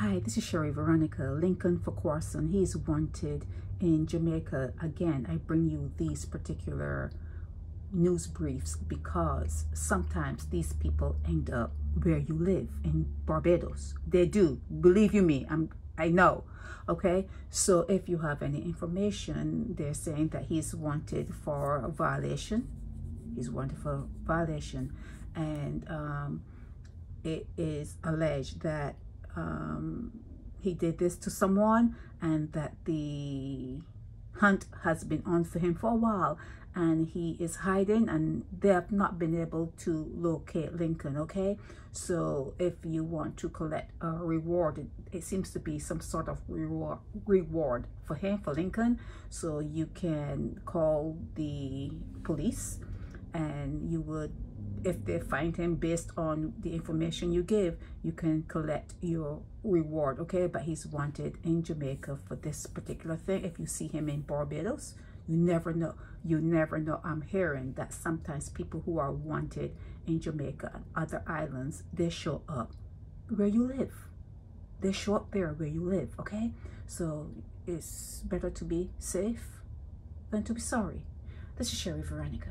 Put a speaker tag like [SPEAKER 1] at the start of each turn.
[SPEAKER 1] Hi, this is Sheri Veronica. Lincoln for Farquharson. He's wanted in Jamaica. Again, I bring you these particular news briefs because sometimes these people end up where you live in Barbados. They do. Believe you me, I'm I know. Okay, so if you have any information, they're saying that he's wanted for violation. He's wanted for violation, and um, it is alleged that um, he did this to someone and that the hunt has been on for him for a while and he is hiding and they have not been able to locate Lincoln okay? So if you want to collect a reward it, it seems to be some sort of reward reward for him for Lincoln. So you can call the police and you would if they find him based on the information you give you can collect your reward okay? But he's wanted in jamaica for this particular thing. If you see him in barbados you never know you never know. I'm hearing that sometimes people who are wanted in jamaica and other islands they show up where you live. They show up there where you live okay? So it's better to be safe than to be sorry. This is sheri veronica